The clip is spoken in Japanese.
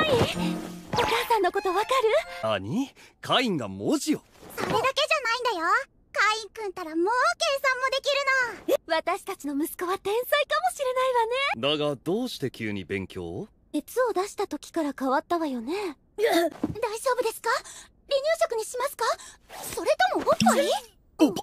お母さんのことわかる？何？カインが文字を。それだけじゃないんだよ。カインくんたらもう計算もできるの。私たちの息子は天才かもしれないわね。だがどうして急に勉強を？熱を出した時から変わったわよね。大丈夫ですか？離乳食にしますか？それともおっぱい？いらないよ。